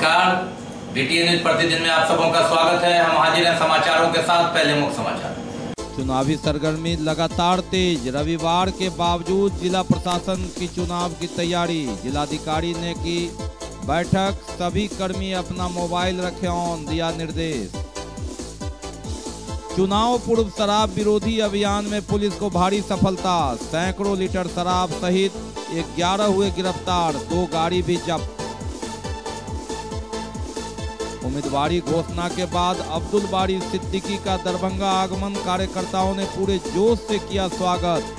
नमस्कार BTA news प्रतिदिन में आप सबों का स्वागत है हम हाजिर हैं समाचारों के साथ पहले मुख्य समाचार चुनावी सरगर्मी लगातार तेज रविवार के बावजूद जिला प्रशासन की चुनाव की तैयारी जिलाधिकारी ने की बैठक सभी कर्मी अपना मोबाइल रखे ऑन दिया निर्देश चुनाव पूर्व शराब विरोधी अभियान में पुलिस को भारी सफलता सैकड़ों लीटर शराब सहित ग्यारह हुए गिरफ्तार दो गाड़ी भी जब्त उम्मीदवारी घोषणा के बाद अब्दुल बारी सिद्दीकी का दरभंगा आगमन कार्यकर्ताओं ने पूरे जोश से किया स्वागत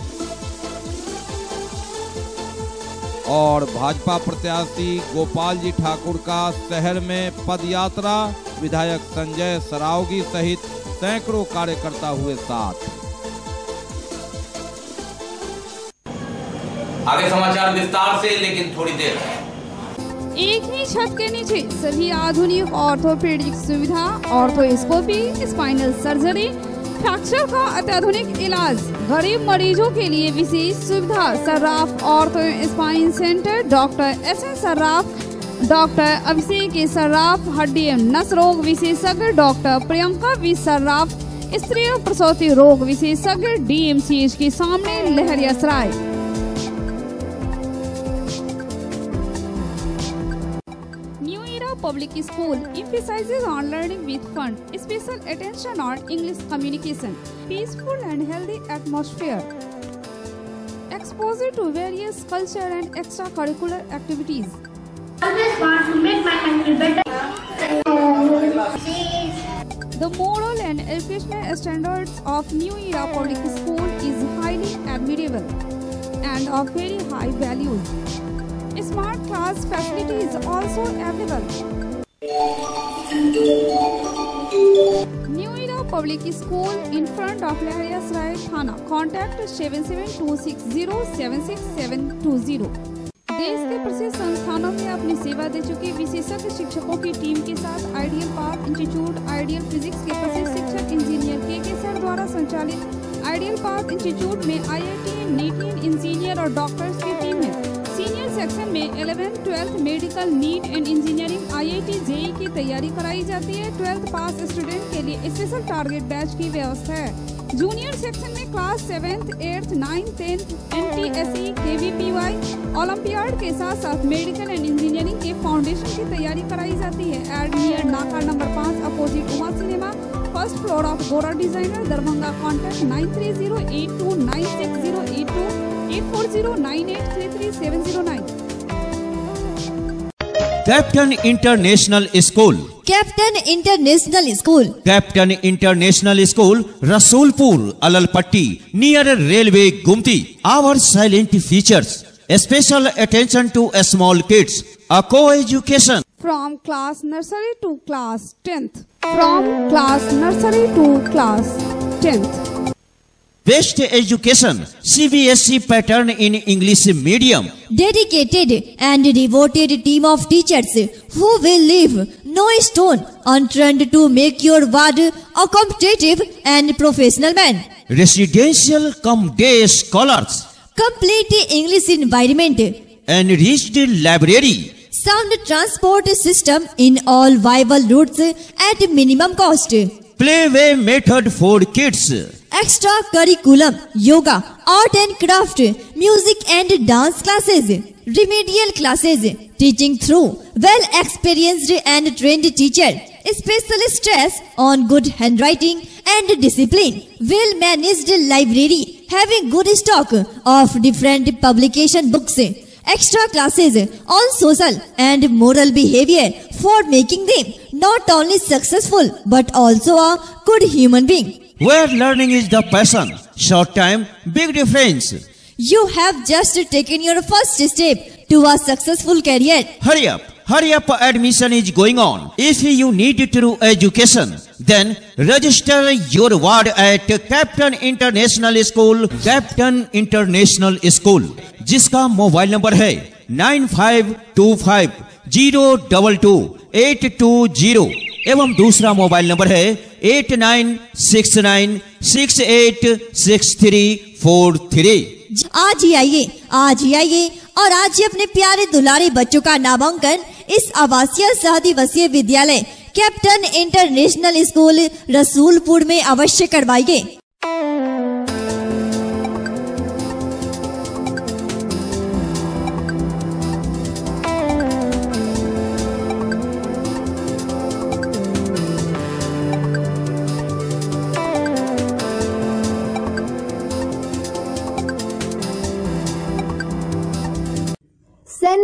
और भाजपा प्रत्याशी गोपाल जी ठाकुर का शहर में पदयात्रा विधायक संजय सरावगी सहित सैकड़ों कार्यकर्ता हुए साथ आगे समाचार विस्तार से लेकिन थोड़ी देर एक ही छत के नीचे सभी आधुनिक ऑर्थोपेडिक सुविधा ऑर्थोस्कोपी स्पाइनल सर्जरी फ्रैक्चर का अत्याधुनिक इलाज गरीब मरीजों के लिए विशेष सुविधा Sarraf ortho spine centre doctor S N Sarraf doctor Abhishek Sarraf हड्डी एवं नस रोग विशेषज्ञ डॉक्टर प्रियंका वी सर्राफ स्त्री प्रसौती रोग विशेषज्ञ एच के सामने Lahariya Sarai Public School emphasizes on learning with fun, special attention on English communication, peaceful and healthy atmosphere, exposure to various culture and extracurricular activities. I always want to make my country better. The moral and educational standards of New Era Public School is highly admirable and of very high values. Smart class facility is also available. New Era Public School in front of seven Sarai Thana. Contact zero देश के प्रसिद्ध संस्थानों में अपनी सेवा दे चुके विशेषज्ञ शिक्षकों की टीम के साथ ideal park institute ideal physics के प्रसिद्ध शिक्षक इंजीनियर के के सर द्वारा संचालित आइडियल पार्क इंस्टीट्यूट में आई आई टी इंजीनियर और डॉक्टर्स की टीम सेक्शन में eleventh twelfth medical NEET and engineering IIT JEE की तैयारी कराई जाती है ट्वेल्थ पास स्टूडेंट के लिए स्पेशल टारगेट बैच की व्यवस्था है जूनियर सेक्शन में class seventh eighth ninth tenth M T S E K V P Y olympiad के साथ साथ मेडिकल एंड इंजीनियरिंग के फाउंडेशन की तैयारी कराई जाती है एड नियर नाका नंबर पाँच opposite Uma cinema first floor of Gora designer Darbhanga contact nine three zero eight two nine six zero eight two captain international school captain international school captain international school Rasulpur Allalpatti near railway गुमती our salient features special attention to small kids a co-education from class nursery to class tenth from class nursery to class tenth Best Education CBSE pattern in English medium. Dedicated and devoted team of teachers who will leave no stone unturned to make your ward a competitive and professional man. Residential cum day scholars. Complete English environment. Enriched library. Sound transport system in all viable routes at minimum cost. Playway method for kids. Extra curriculum yoga, art and craft, music and dance classes, remedial classes, teaching through well-experienced and trained teacher, special stress on good handwriting and discipline, well-managed library, having good stock of different publication books, extra classes on social and moral behavior for making them not only successful but also a good human being. Where learning is the passion, short time, big difference. You have just taken your first step to a successful career. Hurry up. Hurry up admission is going on. If you need true education, then register your ward at Captain International School, Captain International School, jiska mobile number hai nine five two एवं दूसरा mobile number है eight nine six nine six eight six three four three आज ही आइए आज ही आइए और आज ही अपने प्यारे दुलारे बच्चों का नामांकन इस आवासीय सह दिवसीय विद्यालय कैप्टन इंटरनेशनल स्कूल रसूलपुर में अवश्य करवाइए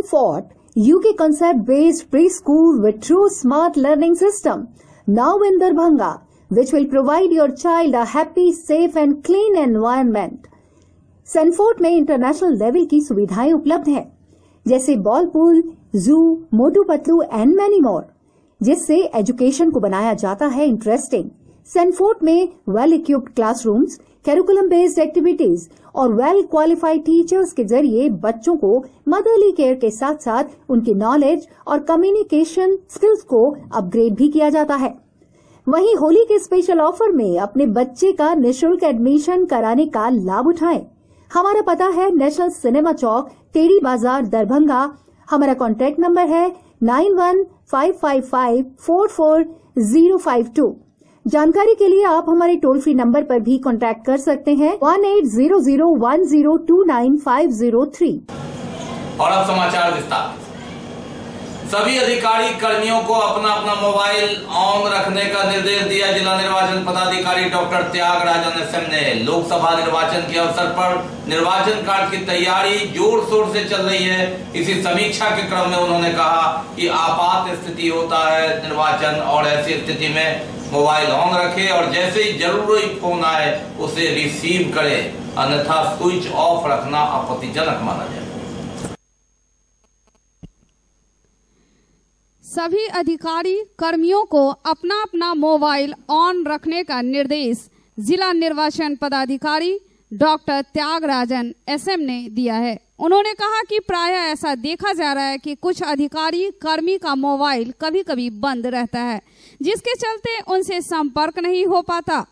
fought UK concept-based preschool with true smart learning system, now in Darbhanga, which will provide your child a happy, safe and clean environment. Sanfort mein international level ki सुविधाएं uplabdh hain jaise ball pool zoo motu patlu and many more jisse education ko banaya jata hai interesting Sanfort mein well equipped classrooms curriculum based activities और well qualified teachers के जरिए बच्चों को motherly care के साथ साथ उनकी knowledge और कम्युनिकेशन स्किल्स को अपग्रेड भी किया जाता है वहीं होली के स्पेशल ऑफर में अपने बच्चे का निशुल्क एडमिशन कराने का लाभ उठाएं। हमारा पता है नेशनल सिनेमा चौक टेड़ी बाजार दरभंगा हमारा कॉन्टैक्ट नंबर है nine one five five five four four zero five two जानकारी के लिए आप हमारे टोल फ्री नंबर पर भी कॉन्टैक्ट कर सकते हैं one eight zero zero one zero two nine five zero three और अब समाचार विस्तार सभी अधिकारी कर्मियों को अपना अपना मोबाइल ऑन रखने का निर्देश दिया जिला निर्वाचन पदाधिकारी डॉक्टर त्याग राजन एस ने लोकसभा निर्वाचन के अवसर पर निर्वाचन कार्ड की तैयारी जोर शोर से चल रही है इसी समीक्षा के क्रम में उन्होंने कहा कि आपात स्थिति होता है निर्वाचन और ऐसी स्थिति में मोबाइल ऑन रखे और जैसे ही जरूरी फोन आए उसे रिसीव करे अन्यथा स्विच ऑफ रखना आपत्तिजनक माना जाए सभी अधिकारी कर्मियों को अपना अपना मोबाइल ऑन रखने का निर्देश जिला निर्वाचन पदाधिकारी डॉक्टर त्यागराजन एसएम ने दिया है उन्होंने कहा कि प्राय ऐसा देखा जा रहा है कि कुछ अधिकारी कर्मी का मोबाइल कभी कभी बंद रहता है जिसके चलते उनसे संपर्क नहीं हो पाता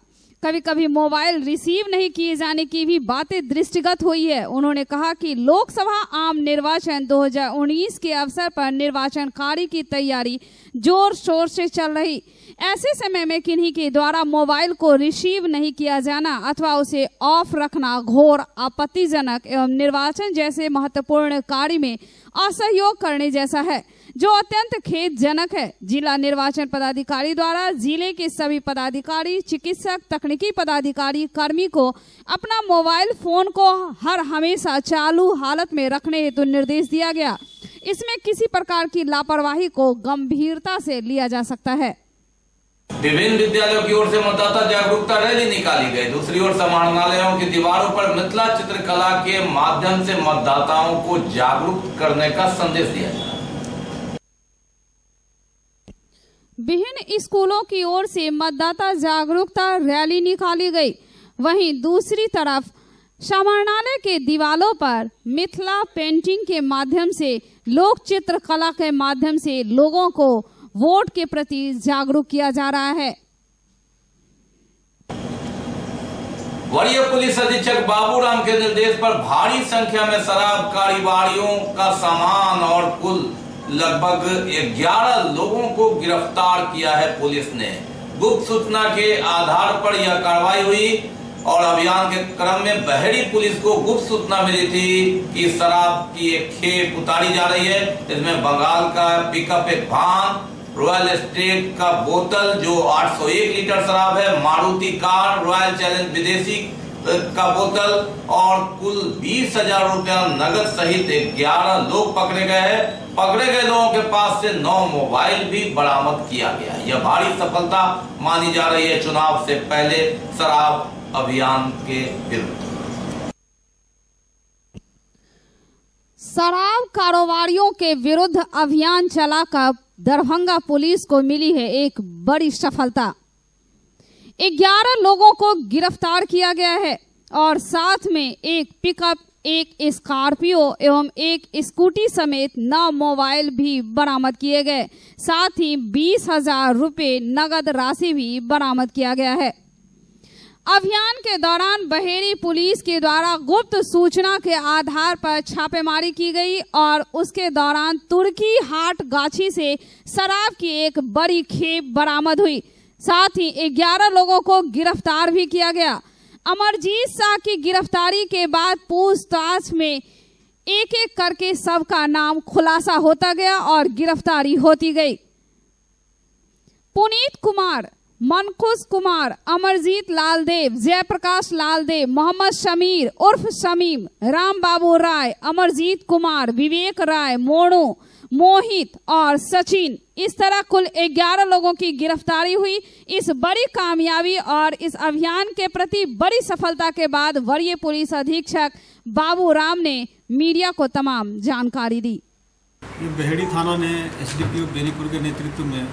कभी कभी मोबाइल रिसीव नहीं किए जाने की भी बातें दृष्टिगत हुई है उन्होंने कहा कि लोकसभा आम निर्वाचन 2019 के अवसर पर कार्य की तैयारी जोर शोर से चल रही ऐसे समय में किन्हीं के द्वारा मोबाइल को रिसीव नहीं किया जाना अथवा उसे ऑफ रखना घोर आपत्तिजनक एवं निर्वाचन जैसे महत्वपूर्ण कार्य में असहयोग करने जैसा है जो अत्यंत खेदजनक है जिला निर्वाचन पदाधिकारी द्वारा जिले के सभी पदाधिकारी चिकित्सक तकनीकी पदाधिकारी कर्मी को अपना मोबाइल फोन को हर हमेशा चालू हालत में रखने हेतु निर्देश दिया गया इसमें किसी प्रकार की लापरवाही को गंभीरता से लिया जा सकता है विभिन्न विद्यालयों की ओर से मतदाता जागरूकता रैली निकाली गई दूसरी ओर समाहरणालयों की दीवारों पर मिथिला चित्रकला के माध्यम से मतदाताओं को जागरूक करने का संदेश दिया जाए विभिन्न स्कूलों की ओर से मतदाता जागरूकता रैली निकाली गई वहीं दूसरी तरफ समरणालय के दीवालों पर मिथिला पेंटिंग के माध्यम से लोक चित्र कला के माध्यम से लोगों को वोट के प्रति जागरूक किया जा रहा है वरीय पुलिस अधीक्षक बाबूराम के निर्देश पर भारी संख्या में शराब कारोबारियों का सामान और कुल लगभग 11 लोगों को गिरफ्तार किया है पुलिस ने गुप्त सूचना के आधार पर यह कार्रवाई हुई और अभियान के क्रम में बहरी पुलिस को गुप्त सूचना मिली थी कि शराब की एक खेप उतारी जा रही है इसमें बंगाल का पिकअप एक भान रॉयल स्टेट का बोतल जो 801 लीटर शराब है मारुति कार रॉयल चैलेंज विदेशी का बोतल और कुल बीस हजार रूपया नगद सहित ग्यारह लोग पकड़े गए हैं पकड़े गए लोगों के पास से नौ मोबाइल भी बरामद किया गया यह भारी सफलता मानी जा रही है चुनाव से पहले शराब अभियान के विरुद्ध शराब कारोबारियों के विरुद्ध अभियान चलाकर दरभंगा पुलिस को मिली है एक बड़ी सफलता ग्यारह लोगों को गिरफ्तार किया गया है और साथ में एक पिकअप एक स्कॉर्पियो एवं एक स्कूटी समेत नौ मोबाइल भी बरामद किए गए साथ ही बीस हजार रुपये नगद राशि भी बरामद किया गया है अभियान के दौरान बहेरी पुलिस के द्वारा गुप्त सूचना के आधार पर छापेमारी की गई और उसके दौरान तुर्की हाट गाछी से शराब की एक बड़ी खेप बरामद हुई साथ ही ग्यारह लोगों को गिरफ्तार भी किया गया अमरजीत शाह की गिरफ्तारी के बाद पूछताछ में एक एक करके सबका नाम खुलासा होता गया और गिरफ्तारी होती गई पुनीत कुमार मनखुश कुमार अमरजीत लाल देव जयप्रकाश लाल देव मोहम्मद शमीर उर्फ शमीम राम बाबू राय अमरजीत कुमार विवेक राय मोनू मोहित और सचिन इस तरह कुल 11 लोगों की गिरफ्तारी हुई इस बड़ी कामयाबी और इस अभियान के प्रति बड़ी सफलता के बाद वरीय पुलिस अधीक्षक बाबू राम ने मीडिया को तमाम जानकारी दी बेहड़ी थाना ने एस डी बेनीपुर के नेतृत्व में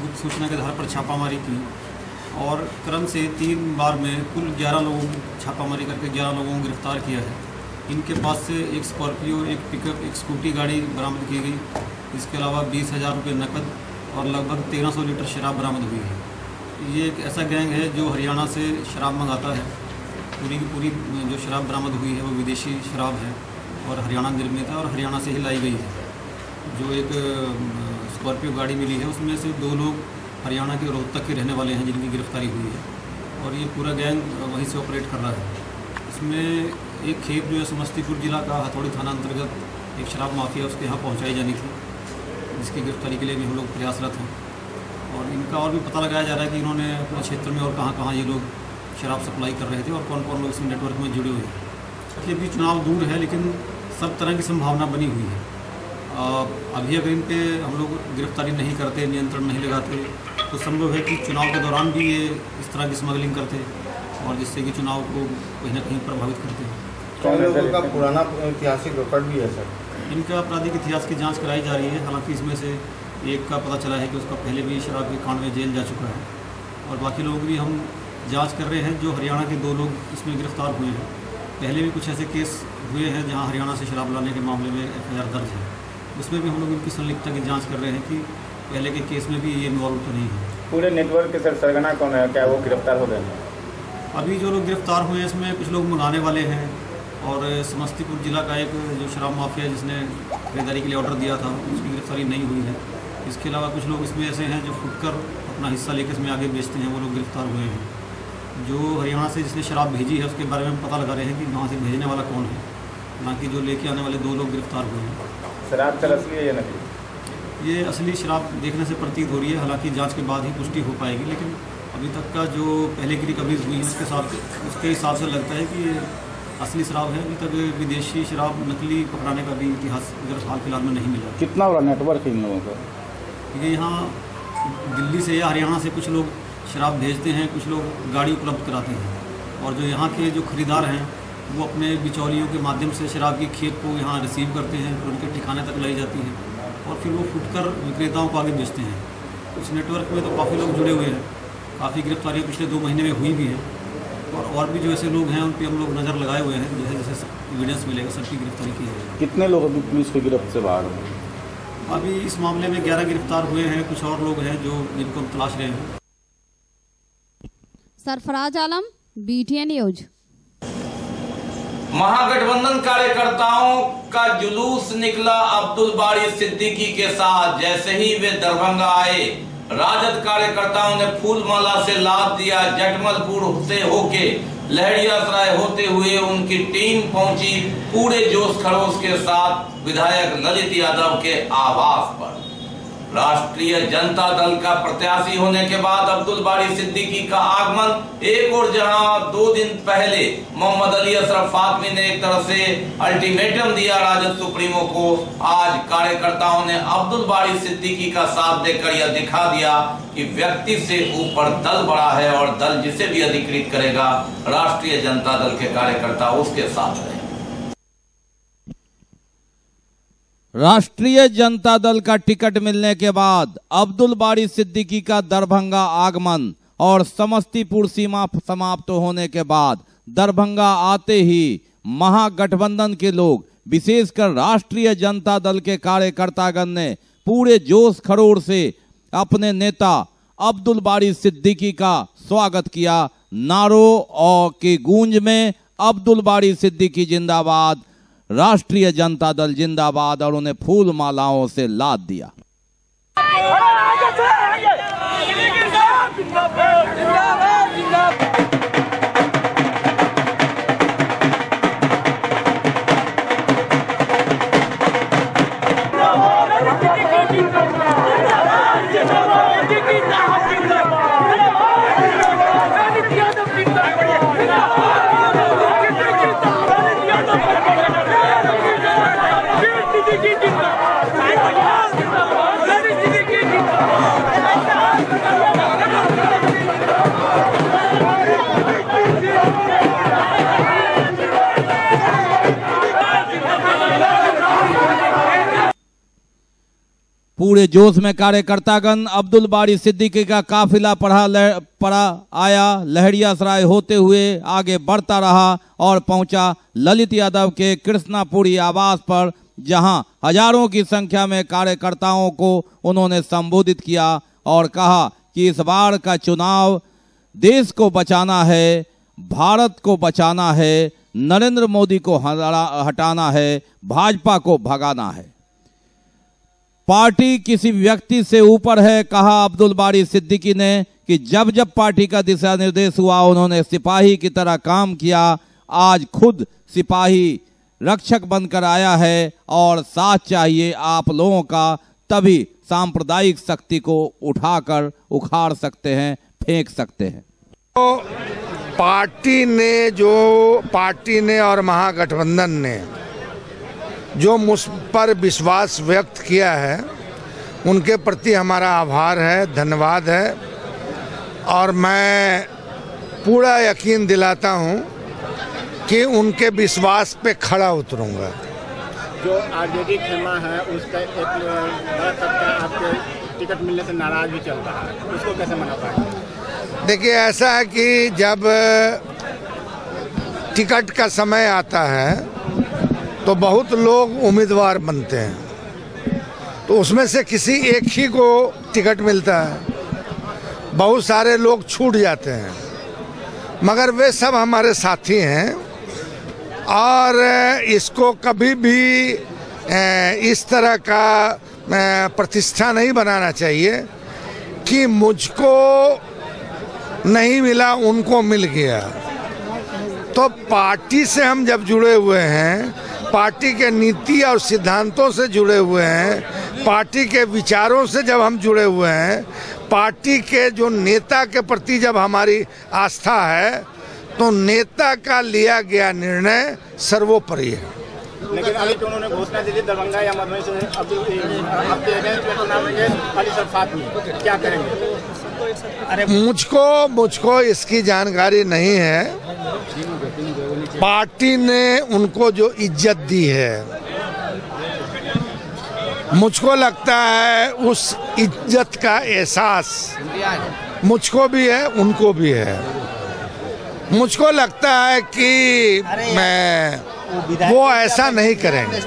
गुप्त सूचना के आधार पर छापामारी की और क्रम से तीन बार में कुल 11 लोगों छापामारी करके 11 लोगों को गिरफ्तार किया है इनके पास से एक स्कॉर्पियो एक पिकअप एक स्कूटी गाड़ी बरामद की गई इसके अलावा बीस हज़ार रुपये नकद और लगभग तेरह सौ लीटर शराब बरामद हुई है ये एक ऐसा गैंग है जो हरियाणा से शराब मंगाता है पूरी की पूरी जो शराब बरामद हुई है वो विदेशी शराब है और हरियाणा निर्मित है और हरियाणा से ही लाई गई है जो एक स्कॉर्पियो गाड़ी मिली है उसमें से दो लोग हरियाणा के रोहतक के रहने वाले हैं जिनकी गिरफ्तारी हुई है और ये पूरा गैंग वहीं से ऑपरेट कर रहा है इसमें एक खेप जो है समस्तीपुर जिला का हथौड़ी थाना अंतर्गत एक शराब माफिया उसके यहाँ पहुँचाई जानी थी जिसकी गिरफ्तारी के लिए भी हम लोग प्रयासरत हैं और इनका और भी पता लगाया जा रहा है कि इन्होंने अपने क्षेत्र में और कहाँ कहाँ ये लोग शराब सप्लाई कर रहे थे और कौन कौन लोग इसमें नेटवर्क में जुड़े हुए हैं ये भी चुनाव दूर है लेकिन सब तरह की संभावना बनी हुई है अभी अगर इन पर हम लोग गिरफ्तारी नहीं करते नियंत्रण नहीं लगाते तो संभव है कि चुनाव के दौरान भी ये इस तरह की स्मगलिंग करते और जिससे कि चुनाव को कहीं ना कहीं प्रभावित करते हैं का पुराना ऐतिहासिक रिकॉर्ड भी है सर इनका आपराधिक इतिहास की जांच कराई जा रही है हालांकि इसमें से एक का पता चला है कि उसका पहले भी शराब के कांड में जेल जा चुका है और बाकी लोग भी हम जांच कर रहे हैं जो हरियाणा के दो लोग इसमें गिरफ्तार हुए हैं पहले भी कुछ ऐसे केस हुए हैं जहां हरियाणा से शराब लाने के मामले में एफ दर्ज है उसमें भी हम लोग इनकी संलिप्तता की जाँच कर रहे हैं कि पहले के केस में भी ये इन्वॉल्व तो नहीं है पूरे नेटवर्क के सर सरगना कौन है क्या वो गिरफ्तार हो गए हैं अभी जो लोग गिरफ्तार हुए हैं इसमें कुछ लोग मंगाने वाले हैं और समस्तीपुर ज़िला का एक जो शराब माफिया जिसने खरीदारी के लिए ऑर्डर दिया था उसकी गिरफ्तारी नहीं हुई है इसके अलावा कुछ लोग इसमें ऐसे हैं जो कर अपना हिस्सा लेकर इसमें आगे बेचते हैं वो लोग गिरफ्तार हुए हैं जो हरियाणा से जिसने शराब भेजी है उसके बारे में पता लगा रहे हैं कि वहाँ से भेजने वाला कौन है ना कि जो लेके आने वाले दो लोग गिरफ्तार हुए हैं शराब चल असली है या नकली ये असली शराब देखने से प्रतीत हो रही है हालांकि जाँच के बाद ही पुष्टि हो पाएगी लेकिन अभी तक का जो पहले की रिकवरीज हुई है उसके साथ उसके हिसाब से लगता है कि असली शराब है अभी तक विदेशी शराब नकली पकड़ाने का भी इतिहास इधर हाल फिलहाल में नहीं मिला कितना बड़ा नेटवर्क है इन लोगों का क्योंकि यहाँ दिल्ली से या हरियाणा से कुछ लोग शराब भेजते हैं कुछ लोग गाड़ी उपलब्ध कराते हैं और जो यहाँ के जो खरीदार हैं वो अपने बिचौलियों के माध्यम से शराब की खेत को यहाँ रिसीव करते हैं फिर उनके ठिकाने तक लाई जाती है और फिर वो फुटकर विक्रेताओं को आगे बेचते हैं उस नेटवर्क में तो काफ़ी लोग जुड़े हुए हैं काफ़ी गिरफ्तारियाँ पिछले दो महीने में हुई भी हैं और और भी जो ऐसे लोग हैं उन पर हम लोग नज़र लगाए हुए हैं जैसे जैसे एविडेंस मिलेगा सबकी गिरफ्तारी की जाएगी कितने लोग अभी पुलिस की गिरफ्त से बाहर हैं अभी इस मामले में ग्यारह गिरफ्तार हुए हैं कुछ और लोग हैं जो जिनको हम तलाश रहे हैं सरफराज आलम बीटीएन न्यूज महागठबंधन कार्यकर्ताओं का जुलूस निकला अब्दुल बारी सिद्दीकी के साथ जैसे ही वे दरभंगा आए राजद कार्यकर्ताओं ने फूलमाला से लाद दिया जटमलपुर से होके लहरिया सराय होते हुए उनकी टीम पहुंची पूरे जोश खरोश के साथ विधायक ललित यादव के आवास पर राष्ट्रीय जनता दल का प्रत्याशी होने के बाद अब्दुल बारी सिद्दीकी का आगमन एक और जहां दो दिन पहले मोहम्मद अली अशरफ फातमी ने एक तरह से अल्टीमेटम दिया राजद सुप्रीमो को आज कार्यकर्ताओं ने अब्दुल बारी सिद्दीकी का साथ देकर यह दिखा दिया कि व्यक्ति से ऊपर दल बड़ा है और दल जिसे भी अधिकृत करेगा राष्ट्रीय जनता दल के कार्यकर्ता उसके साथ रहेगा राष्ट्रीय जनता दल का टिकट मिलने के बाद अब्दुल बारी सिद्दीकी का दरभंगा आगमन और समस्तीपुर सीमा समाप्त होने के बाद दरभंगा आते ही महागठबंधन के लोग विशेषकर राष्ट्रीय जनता दल के कार्यकर्तागण ने पूरे जोश खरोर से अपने नेता अब्दुल बारी सिद्दीकी का स्वागत किया नारो और की गूंज में अब्दुल बारी सिद्दीकी जिंदाबाद राष्ट्रीय जनता दल जिंदाबाद और उन्हें फूल मालाओं से लाद दिया पूरे जोश में कार्यकर्तागण अब्दुल बारी सिद्दीकी का काफिला पढ़ा लह, पढ़ा आया लहरिया सराय होते हुए आगे बढ़ता रहा और पहुंचा ललित यादव के कृष्णापुरी आवास पर जहां हजारों की संख्या में कार्यकर्ताओं को उन्होंने संबोधित किया और कहा कि इस बार का चुनाव देश को बचाना है भारत को बचाना है नरेंद्र मोदी को हटाना है भाजपा को भगाना है पार्टी किसी व्यक्ति से ऊपर है कहा अब्दुल बारी सिद्दीकी ने कि जब जब पार्टी का दिशा निर्देश हुआ उन्होंने सिपाही की तरह काम किया आज खुद सिपाही रक्षक बनकर आया है और साथ चाहिए आप लोगों का तभी सांप्रदायिक शक्ति को उठाकर उखाड़ सकते हैं फेंक सकते हैं तो पार्टी ने जो पार्टी ने और महागठबंधन ने जो मुझ पर विश्वास व्यक्त किया है उनके प्रति हमारा आभार है धन्यवाद है और मैं पूरा यकीन दिलाता हूं कि उनके विश्वास पे खड़ा उतरूंगा जो आरजेडी खेमा है उसका आपके टिकट मिलने से नाराज भी चल रहा है उसको कैसे मना पाएंगे देखिए ऐसा है कि जब टिकट का समय आता है तो बहुत लोग उम्मीदवार बनते हैं तो उसमें से किसी एक ही को टिकट मिलता है बहुत सारे लोग छूट जाते हैं मगर वे सब हमारे साथी हैं और इसको कभी भी इस तरह का प्रतिष्ठा नहीं बनाना चाहिए कि मुझको नहीं मिला उनको मिल गया तो पार्टी से हम जब जुड़े हुए हैं पार्टी के नीति और सिद्धांतों से जुड़े हुए हैं पार्टी के विचारों से जब हम जुड़े हुए हैं पार्टी के जो नेता के प्रति जब हमारी आस्था है तो नेता का लिया गया निर्णय सर्वोपरि है तो तो मुझको मुझको इसकी जानकारी नहीं है पार्टी ने उनको जो इज्जत दी है मुझको लगता है उस इज्जत का एहसास मुझको भी है उनको भी है मुझको लगता है कि मैं वो ऐसा नहीं करेंगे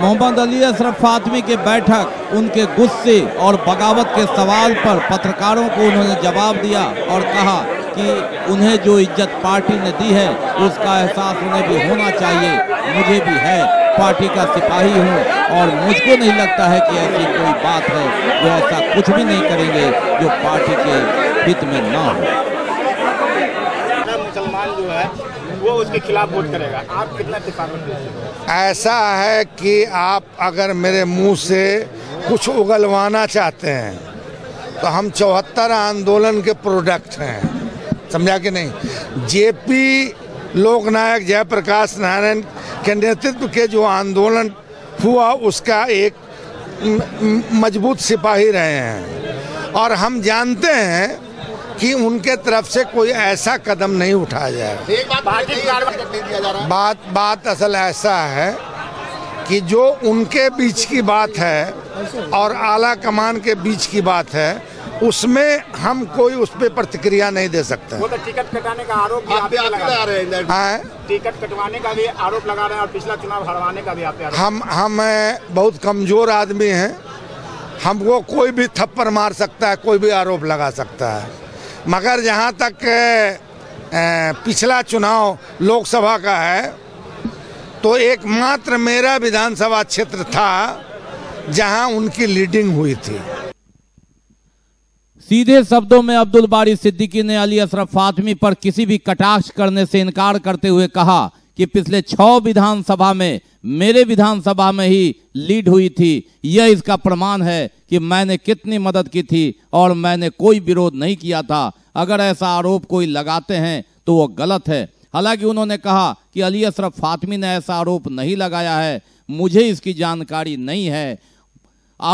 मोहम्मद अली अशरफ फातमी के बैठक उनके गुस्से और बगावत के सवाल पर पत्रकारों को उन्होंने जवाब दिया और कहा कि उन्हें जो इज्जत पार्टी ने दी है उसका एहसास उन्हें भी होना चाहिए मुझे भी है पार्टी का सिपाही हूँ और मुझको नहीं लगता है कि ऐसी कोई बात है जो ऐसा कुछ भी नहीं करेंगे जो पार्टी के हित में ना हो मुसलमान जो है वो उसके खिलाफ वोट करेगा आप कितना किफाकत ऐसा है कि आप अगर मेरे मुंह से कुछ उगलवाना चाहते हैं तो हम चौहत्तर आंदोलन के प्रोडक्ट हैं समझा कि नहीं जेपी लोकनायक जयप्रकाश नारायण के नेतृत्व के जो आंदोलन हुआ उसका एक मजबूत सिपाही रहे हैं और हम जानते हैं कि उनके तरफ से कोई ऐसा कदम नहीं उठाया जाए तो बात बात असल ऐसा है कि जो उनके बीच की बात है और आला कमान के बीच की बात है उसमें हम कोई उस पर प्रतिक्रिया नहीं दे सकते वो तो टिकट कटाने का आरोप भी आप लगा रहे हैं हाँ। टिकट कटवाने का भी आरोप लगा रहे हैं और पिछला चुनाव हरवाने का भी आप हम हम बहुत कमजोर आदमी हैं हमको कोई भी थप्पड़ मार सकता है कोई भी आरोप लगा सकता है मगर जहाँ तक पिछला चुनाव लोकसभा का है तो एकमात्र मेरा विधानसभा क्षेत्र था जहाँ उनकी लीडिंग हुई थी सीधे शब्दों में अब्दुल बारी सिद्दीकी ने अली अशरफ फातमी पर किसी भी कटाक्ष करने से इनकार करते हुए कहा कि पिछले छ विधानसभा में मेरे विधानसभा में ही लीड हुई थी यह इसका प्रमाण है कि मैंने कितनी मदद की थी और मैंने कोई विरोध नहीं किया था अगर ऐसा आरोप कोई लगाते हैं तो वह गलत है हालांकि उन्होंने कहा कि अली अशरफ फातमी ने ऐसा आरोप नहीं लगाया है मुझे इसकी जानकारी नहीं है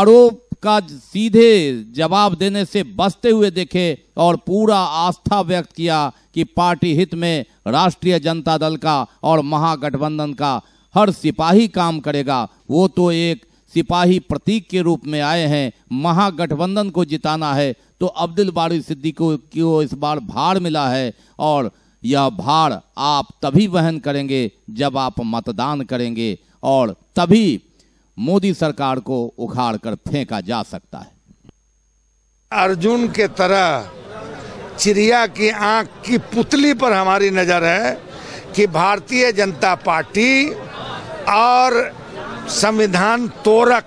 आरोप का सीधे जवाब देने से बचते हुए देखे और पूरा आस्था व्यक्त किया कि पार्टी हित में राष्ट्रीय जनता दल का और महागठबंधन का हर सिपाही काम करेगा वो तो एक सिपाही प्रतीक के रूप में आए हैं महागठबंधन को जिताना है तो अब्दुल बारी सिद्दीकी को इस बार भार मिला है और यह भार आप तभी वहन करेंगे जब आप मतदान करेंगे और तभी मोदी सरकार को उखाड़ कर फेंका जा सकता है अर्जुन के तरह चिड़िया की आंख की पुतली पर हमारी नजर है कि भारतीय जनता पार्टी और संविधान तोरक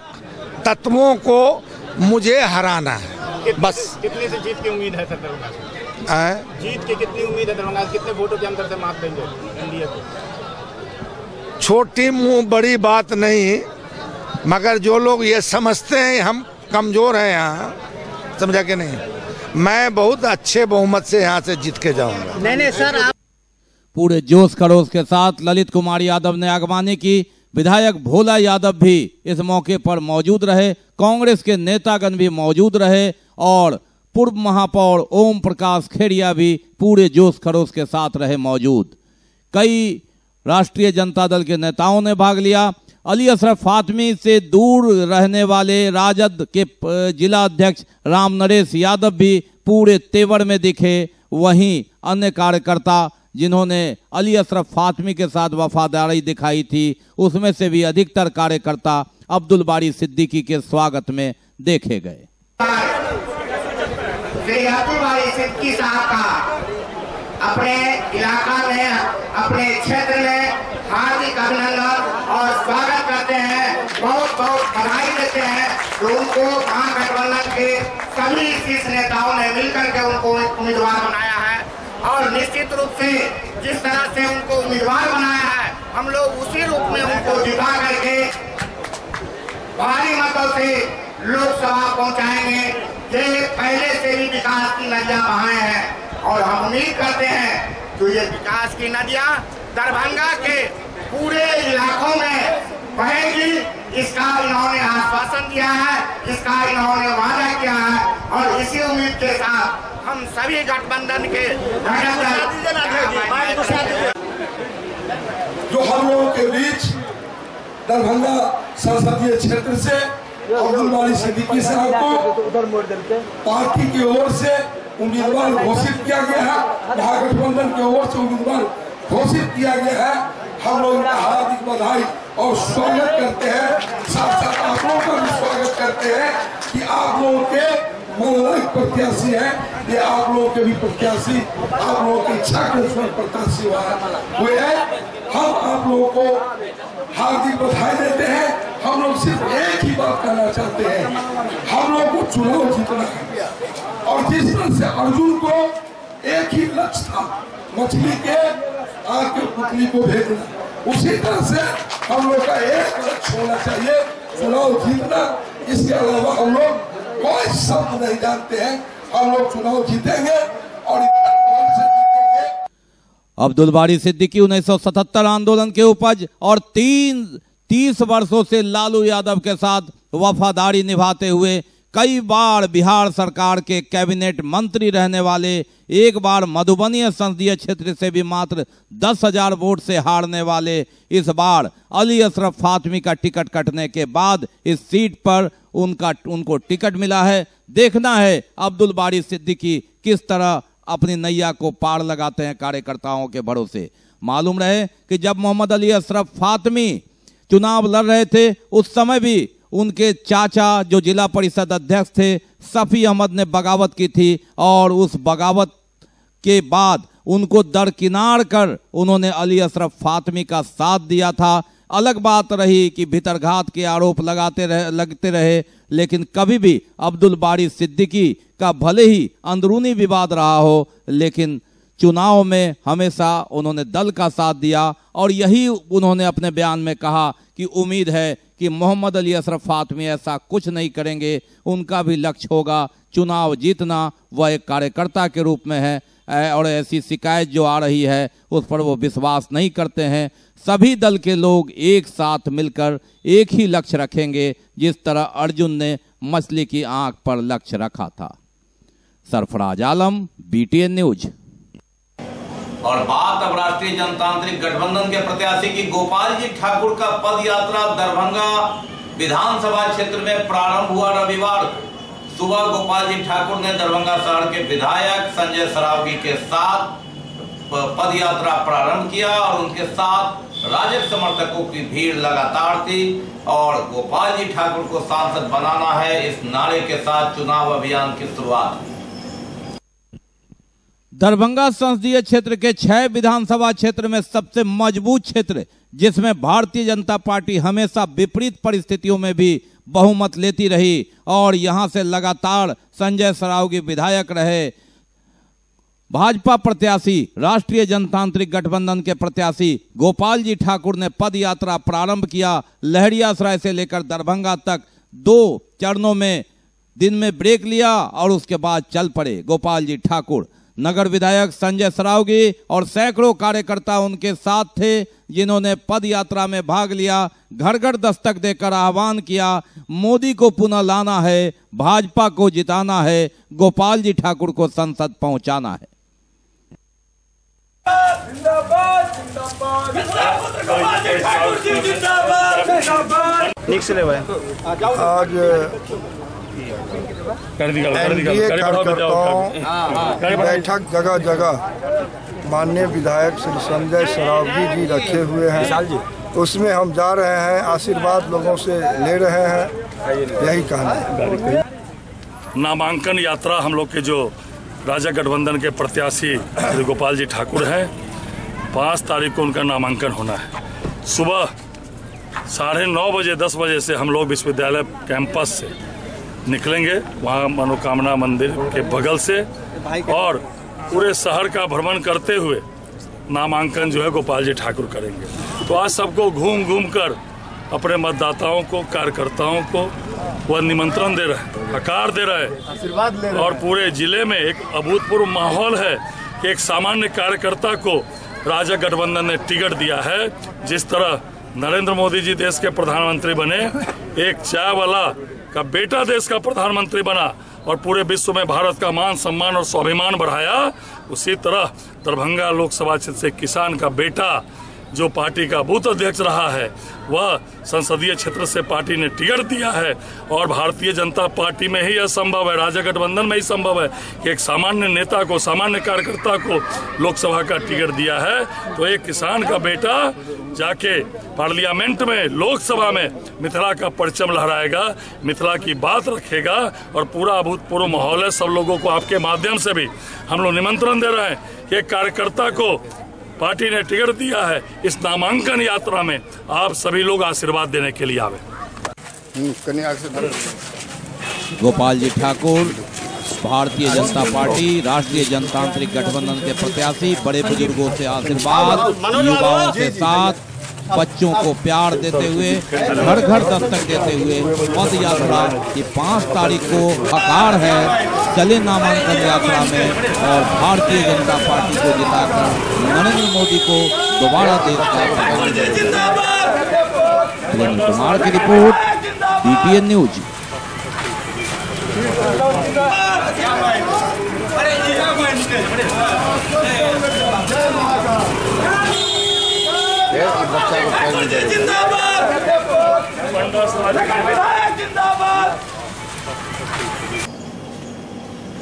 तत्वों को मुझे हराना है कितने बस कितने से जीत की उम्मीद है सर दरभंगा जीत की कितनी उम्मीद है दरभंगा कितने वोटों के अंतर से मात देंगे एनडीए को छोटी मुंह बड़ी बात नहीं मगर जो लोग ये समझते हैं हम कमज़ोर हैं यहाँ समझा के नहीं मैं बहुत अच्छे बहुमत से यहाँ से जीत के जाऊँगा नहीं नहीं सर आप पूरे जोश खरोश के साथ ललित कुमार यादव ने आगवानी की विधायक भोला यादव भी इस मौके पर मौजूद रहे कांग्रेस के नेतागण भी मौजूद रहे और पूर्व महापौर ओम प्रकाश खेड़िया भी पूरे जोश खरोश के साथ रहे मौजूद कई राष्ट्रीय जनता दल के नेताओं ने भाग लिया अली अशरफ फातमी से दूर रहने वाले राजद के जिला अध्यक्ष राम नरेश यादव भी पूरे तेवर में दिखे वहीं अन्य कार्यकर्ता जिन्होंने अली अशरफ फातमी के साथ वफादारी दिखाई थी उसमें से भी अधिकतर कार्यकर्ता अब्दुल बारी सिद्दीकी के स्वागत में देखे गए अपने इलाका में अपने क्षेत्र में हार्दिक अभिनंदन और स्वागत करते हैं बहुत बहुत बधाई देते हैं तो उनको महागठबंधन के सभी शीर्ष नेताओं ने मिलकर के उनको उम्मीदवार बनाया है और निश्चित रूप से जिस तरह से उनको उम्मीदवार बनाया है हम लोग उसी रूप में उनको जिता करके भारी मतों से लोकसभा पहुंचाएंगे ये पहले से भी विकास की नजर बहाए हैं और हम उम्मीद करते हैं कि ये विकास की नदियाँ दरभंगा के पूरे इलाकों में बहेगी इसका इन्होंने आश्वासन दिया है इसका इन्होंने वादा किया है और इसी उम्मीद के साथ हम सभी गठबंधन के जो हम लोगों के बीच दरभंगा संसदीय क्षेत्र से अब्दुल वाली सिद्दीकी साहब को पार्टी की ओर से उम्मीदवार घोषित किया गया है महागठबंधन की ओर से उम्मीदवार घोषित किया गया है हम लोग इनका हार्दिक बधाई और स्वागत करते हैं साथ साथ आप लोगों का भी स्वागत करते हैं कि आप लोगों के मोहल्ला प्रत्याशी है ये आप लोगों के भी प्रत्याशी आप लोगों की इच्छा के अनुसार प्रत्याशी हुआ है है हम आप लोगों को हार्दिक बधाई देते हैं हम लोग सिर्फ एक ही बात करना चाहते हैं हम लोगों को चुनाव जीतना है और जिस तरह से अर्जुन को एक ही लक्ष्य था मछली के आग के पुतली को भेजना उसी तरह से हम लोग का एक लक्ष्य होना चाहिए चुनाव जीतना इसके अलावा हम लोग कोई शब्द नहीं जानते हैं हम लोग चुनाव जीतेंगे और जीतेंगे अब्दुल बारी सिद्दीकी 1977 आंदोलन के उपज और तीन तीस वर्षों से लालू यादव के साथ वफादारी निभाते हुए कई बार बिहार सरकार के कैबिनेट मंत्री रहने वाले एक बार मधुबनी संसदीय क्षेत्र से भी मात्र दस हजार वोट से हारने वाले इस बार अली अशरफ फातमी का टिकट कटने के बाद इस सीट पर उनका उनको टिकट मिला है देखना है अब्दुल बारी सिद्दीकी किस तरह अपनी नैया को पार लगाते हैं कार्यकर्ताओं के भरोसे मालूम रहे कि जब मोहम्मद अली अशरफ फातमी चुनाव लड़ रहे थे उस समय भी उनके चाचा जो जिला परिषद अध्यक्ष थे सफ़ी अहमद ने बगावत की थी और उस बगावत के बाद उनको दरकिनार कर उन्होंने अली अशरफ फातमी का साथ दिया था अलग बात रही कि भीतरघात के आरोप लगाते रहे लगते रहे लेकिन कभी भी अब्दुल बारी सिद्दीकी का भले ही अंदरूनी विवाद रहा हो लेकिन चुनाव में हमेशा उन्होंने दल का साथ दिया और यही उन्होंने अपने बयान में कहा कि उम्मीद है कि मोहम्मद अली अशरफ फातमी ऐसा कुछ नहीं करेंगे उनका भी लक्ष्य होगा चुनाव जीतना वह एक कार्यकर्ता के रूप में है और ऐसी शिकायत जो आ रही है उस पर वो विश्वास नहीं करते हैं सभी दल के लोग एक साथ मिलकर एक ही लक्ष्य रखेंगे जिस तरह अर्जुन ने मछली की आंख पर लक्ष्य रखा था सरफराज आलम बीटीएन न्यूज और बात अब राष्ट्रीय जनतांत्रिक गठबंधन के प्रत्याशी की गोपाल जी ठाकुर का पद यात्रा दरभंगा विधानसभा क्षेत्र में प्रारंभ हुआ रविवार सुबह गोपाल जी ठाकुर ने दरभंगा शहर के विधायक संजय सरावगी के साथ पद यात्रा प्रारंभ किया और उनके साथ राजद समर्थकों की भीड़ लगातार थी और गोपाल जी ठाकुर को सांसद बनाना है इस नारे के साथ चुनाव अभियान की शुरुआत दरभंगा संसदीय क्षेत्र के छह विधानसभा क्षेत्र में सबसे मजबूत क्षेत्र जिसमें भारतीय जनता पार्टी हमेशा विपरीत परिस्थितियों में भी बहुमत लेती रही और यहां से लगातार संजय सराव की विधायक रहे भाजपा प्रत्याशी राष्ट्रीय जनतांत्रिक गठबंधन के प्रत्याशी गोपाल जी ठाकुर ने पद यात्रा प्रारंभ किया लहरियासराय से लेकर दरभंगा तक दो चरणों में दिन में ब्रेक लिया और उसके बाद चल पड़े गोपाल जी ठाकुर नगर विधायक संजय सरावगी और सैकड़ों कार्यकर्ता उनके साथ थे जिन्होंने पद यात्रा में भाग लिया घर घर दस्तक देकर आह्वान किया मोदी को पुनः लाना है भाजपा को जिताना है गोपाल जी ठाकुर को संसद पहुंचाना है आज कार्यकर्ताओं बैठक जगह जगह माननीय विधायक श्री संजय सरावगी जी रखे हुए हैं उसमें हम जा रहे हैं आशीर्वाद लोगों से ले रहे हैं यही कहना है नामांकन यात्रा हम लोग के जो राजा गठबंधन के प्रत्याशी श्री गोपाल जी ठाकुर हैं पाँच तारीख को उनका नामांकन होना है सुबह साढ़े नौ बजे दस बजे से हम लोग विश्वविद्यालय कैंपस से निकलेंगे वहाँ मनोकामना मंदिर के बगल से और पूरे शहर का भ्रमण करते हुए नामांकन जो है गोपाल जी ठाकुर करेंगे तो आज सबको घूम घूम कर अपने मतदाताओं को कार्यकर्ताओं को वह निमंत्रण दे रहा है आकार दे रहा है आशीर्वाद ले रहा और पूरे जिले में एक अभूतपूर्व माहौल है कि एक सामान्य कार्यकर्ता को राजा गठबंधन ने टिकट दिया है जिस तरह नरेंद्र मोदी जी देश के प्रधानमंत्री बने एक चाय वाला का बेटा देश का प्रधानमंत्री बना और पूरे विश्व में भारत का मान सम्मान और स्वाभिमान बढ़ाया उसी तरह दरभंगा लोकसभा क्षेत्र से किसान का बेटा जो पार्टी का बूथ अध्यक्ष रहा है वह संसदीय क्षेत्र से पार्टी ने टिकट दिया है और भारतीय जनता पार्टी में ही यह संभव है राजा गठबंधन में ही संभव है कि एक सामान्य नेता को सामान्य कार्यकर्ता को लोकसभा का टिकट दिया है तो एक किसान का बेटा जाके पार्लियामेंट में लोकसभा में मिथिला का परचम लहराएगा मिथिला की बात रखेगा और पूरा अभूतपूर्व माहौल है सब लोगों को आपके माध्यम से भी हम लोग निमंत्रण दे रहे हैं कि एक कार्यकर्ता को पार्टी ने टिकट दिया है इस नामांकन यात्रा में आप सभी लोग आशीर्वाद देने के लिए आवे गोपाल जी ठाकुर भारतीय जनता पार्टी राष्ट्रीय जनतांत्रिक गठबंधन के प्रत्याशी बड़े बुजुर्गों से आशीर्वाद युवाओं के साथ बच्चों को प्यार देते हुए घर घर दस्तक देते हुए पद यात्रा ये पाँच तारीख को आकार है चले नामांकन यात्रा में और भारतीय जनता पार्टी को जिताकर नरेंद्र मोदी को दोबारा देश का कुमार की रिपोर्ट बीपीएन न्यूज है और बच्चा को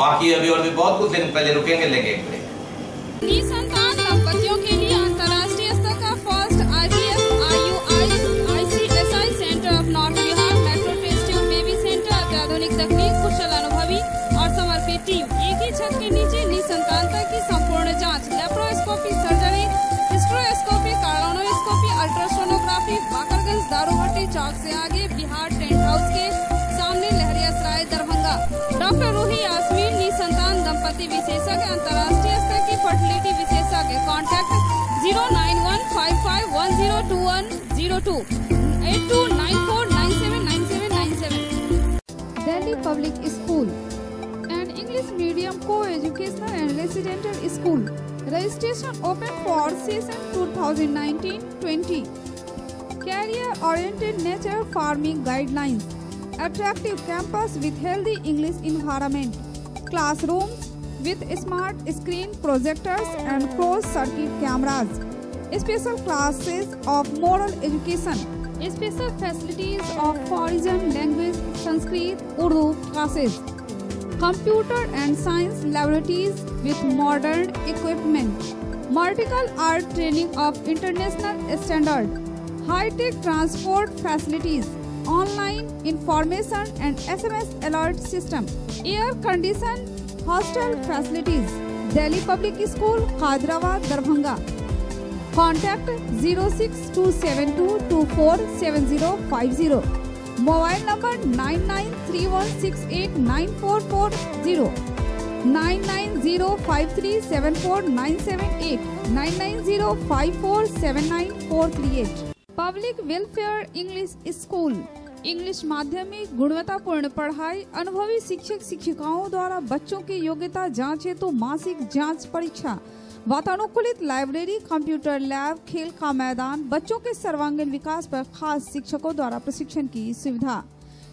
बाकी अभी और भी बहुत कुछ दिन पहले रुकेंगे लेंगे एक ब्रेक के लिए अंतर्राष्ट्रीय स्तर का first centre of north Bihar centre बाग से आगे बिहार टेंट हाउस के सामने लहरिया सराय दरभंगा डॉक्टर रूही आसमीन संतान दंपति विशेषज्ञ अंतर्राष्ट्रीय स्तर की फर्टिलिटी विशेषज्ञ contact zero nine one five five one zero two one zero two eight two nine four nine seven nine seven nine seven Delhi public school and English medium co-educational and residential school registration open for session nineteen twenty Career-oriented nature farming guidelines. Attractive campus with healthy English environment. Classrooms with smart screen projectors and closed-circuit cameras. Special classes of moral education. Special facilities of foreign language, Sanskrit, Urdu classes. Computer and science laboratories with modern equipment. Multiple art training of international standard high-tech transport facilities, online information and SMS alert system, air-conditioned hostel facilities, Delhi Public School, Khadrawa, Darbhanga. Contact 06272247050. Mobile number 9931689440. 9905374978 9905479438 public welfare English school English माध्यम में गुणवत्तापूर्ण पढ़ाई अनुभवी शिक्षक शिक्षिकाओं द्वारा बच्चों की योग्यता जाँच हेतु तो मासिक जांच परीक्षा वातानुकूलित लाइब्रेरी कंप्यूटर लैब खेल का मैदान बच्चों के सर्वांगीण विकास पर खास शिक्षकों द्वारा प्रशिक्षण की सुविधा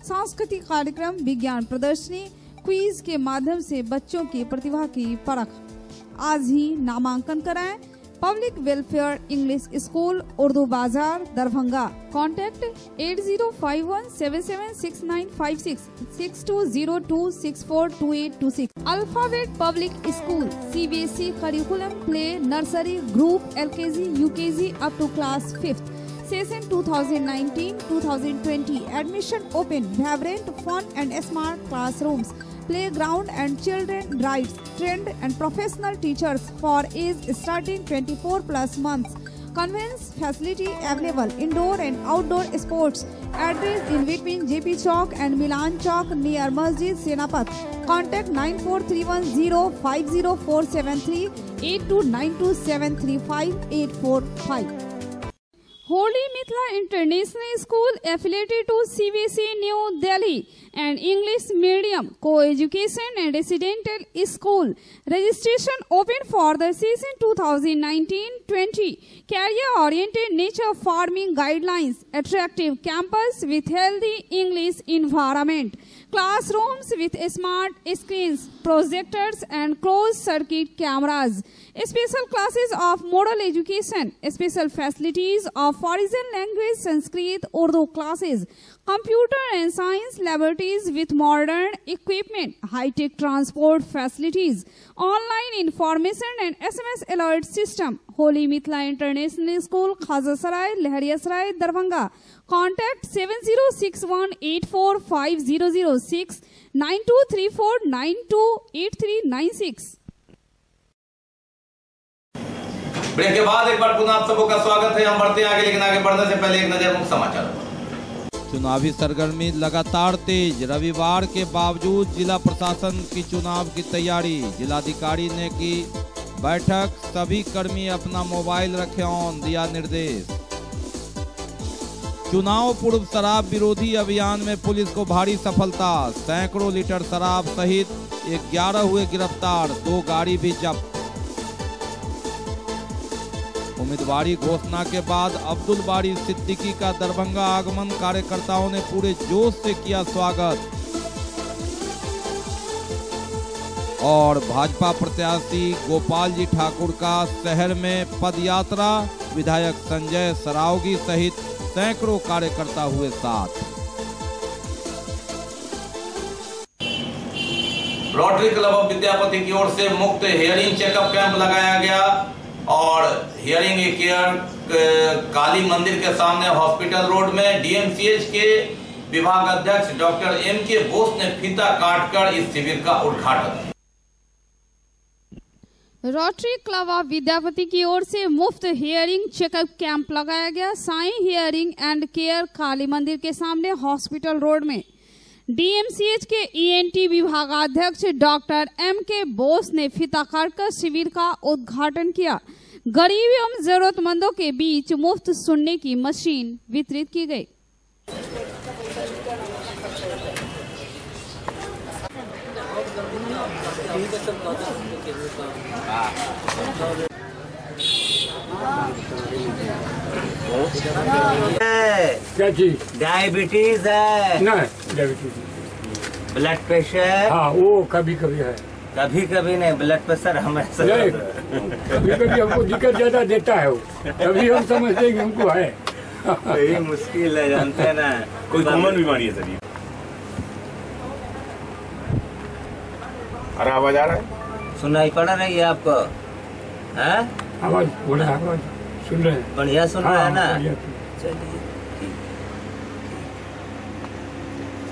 सांस्कृतिक कार्यक्रम विज्ञान प्रदर्शनी क्वीज के माध्यम से बच्चों की प्रतिभा की परख आज ही नामांकन कराएं Public Welfare English School, Urdu Bazaar, Darbhanga. Contact 8051776956 6202642826. Alphabet Public School, CBSE Curriculum Play Nursery Group LKG, UKG up to Class 5th. Session 2019-2020. Admission open. Vibrant, fun and smart classrooms playground and children rights trained and professional teachers for age starting 24 plus months Convenes facility available indoor and outdoor sports address in between jp chowk and milan chowk near masjid senapath contact 9431050473 8292735845 Holy Mithila International School affiliated to CBC New Delhi and English Medium Co-Education and Residential School. Registration open for the season 2019-20. Career-oriented nature farming guidelines. Attractive campus with healthy English environment. classrooms with smart screens, projectors and closed-circuit cameras, special classes of modal education, special facilities of foreign language, Sanskrit, Urdu classes, computer and science laboratories with modern equipment, high-tech transport facilities, online information and SMS alert system, Holy Mitla International School, Khazasarai, Lehariasarai, Darbhanga. Contact 7061845006 9234928396. Break के बाद एक बार पुनः आप सबों का स्वागत है हम बढ़ते हैं आगे लेकिन आगे बढ़ने से पहले एक नजर मुख्य समाचारों चुनावी सरगर्मी लगातार तेज रविवार के बावजूद जिला प्रशासन की चुनाव की तैयारी जिलाधिकारी ने की बैठक सभी कर्मी अपना मोबाइल रखे ऑन दिया निर्देश चुनाव पूर्व शराब विरोधी अभियान में पुलिस को भारी सफलता सैकड़ों लीटर शराब सहित ग्यारह हुए गिरफ्तार दो गाड़ी भी जब्त उम्मीदवारी घोषणा के बाद अब्दुल बारी सिद्दीकी का दरभंगा आगमन कार्यकर्ताओं ने पूरे जोश से किया स्वागत और भाजपा प्रत्याशी गोपाल जी ठाकुर का शहर में पदयात्रा विधायक संजय सरावगी सहित सैकड़ों कार्यकर्ता हुए साथ रोटरी क्लब ऑफ विद्यापति की ओर से मुक्त हेयरिंग चेकअप कैंप लगाया गया और हियरिंग केयर काली मंदिर के सामने हॉस्पिटल रोड में डीएमसीएच के विभाग अध्यक्ष डॉक्टर एम के बोस ने फीता काटकर इस शिविर का उद्घाटन किया रोटरी क्लब ऑफ विद्यापति की ओर से मुफ्त हियरिंग चेकअप कैंप लगाया गया Sai hearing and care Kali मंदिर के सामने हॉस्पिटल रोड में डीएमसीएच के ईएनटी e विभागाध्यक्ष डॉक्टर एम के बोस ने फिता काटकर शिविर का उद्घाटन किया गरीब एवं जरूरतमंदों के बीच मुफ्त सुनने की मशीन वितरित की गई क्या चीज डायबिटीज है नहीं डायबिटीज ब्लड प्रेशर हाँ वो कभी कभी है कभी कभी नहीं ब्लड प्रेशर हमारे कभी कभी हमको दिक्कत ज्यादा देता है वो कभी हम समझते हैं कि हमको है यही मुश्किल है जानते हैं ना कोई कॉमन बीमारी है सभी अरे आवाज आ रहा है सुनाई पड़ा रही है आपको है हाँ? आवाज बोला आवाज सुन रहे हैं बढ़िया सुन रहे हैं ना चलिए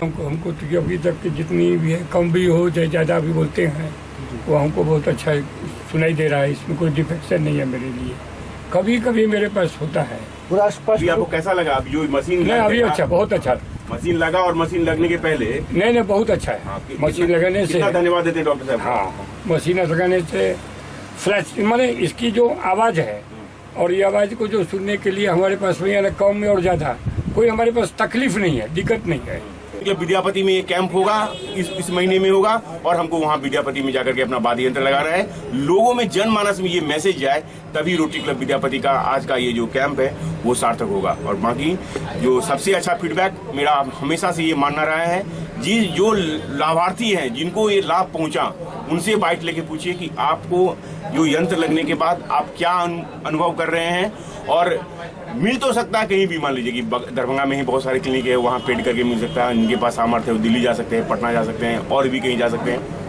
हमको हमको तो अभी तक की जितनी भी है कम भी हो चाहे ज़्यादा भी बोलते हैं वो हमको बहुत अच्छा सुनाई दे रहा है इसमें कोई डिफेक्शन नहीं है मेरे लिए कभी कभी मेरे पास होता है पूरा स्पष्ट आपको कैसा लगा अभी जो मशीन नहीं अभी अच्छा बहुत अच्छा मशीन लगा और मशीन लगने के पहले नहीं नहीं बहुत अच्छा है मशीन लगाने से धन्यवाद देते डॉक्टर साहब हाँ मशीन लगाने से फ्लैश मैंने इसकी जो आवाज़ है और ये आवाज़ को जो सुनने के लिए हमारे पास में कम में और ज़्यादा कोई हमारे पास तकलीफ नहीं है दिक्कत नहीं है ये मतलब विद्यापति में कैंप होगा इस इस महीने में होगा और हमको वहाँ विद्यापति में जाकर के अपना वाद्य यंत्र लगा रहा है लोगों में जनमानस में ये मैसेज जाए तभी रोटी क्लब विद्यापति का आज का ये जो कैंप है वो सार्थक होगा और बाकी जो सबसे अच्छा फीडबैक मेरा हमेशा से ये मानना रहा है जी जो लाभार्थी हैं जिनको ये लाभ पहुंचा उनसे बाइट लेके पूछिए कि आपको जो यंत्र लगने के बाद आप क्या अनुभव कर रहे हैं और मिल तो सकता है कहीं भी मान लीजिए कि दरभंगा में ही बहुत सारे क्लिनिक है वहाँ पेड करके मिल सकता है उनके पास सामर्थ्य है वो दिल्ली जा सकते हैं पटना जा सकते हैं और भी कहीं जा सकते हैं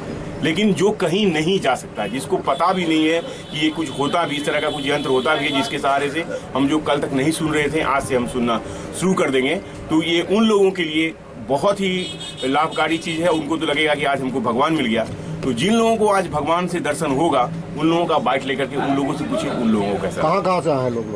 लेकिन जो कहीं नहीं जा सकता जिसको पता भी नहीं है कि ये कुछ होता भी इस तरह का कुछ यंत्र होता भी है जिसके सहारे से हम जो कल तक नहीं सुन रहे थे आज से हम सुनना शुरू कर देंगे तो ये उन लोगों के लिए बहुत ही लाभकारी चीज़ है उनको तो लगेगा कि आज हमको भगवान मिल गया तो जिन लोगों को आज भगवान से दर्शन होगा उन लोगों का बाइक लेकर के उन लोगों से पूछिए उन लोगों को कैसा कहाँ कहाँ से आए लोग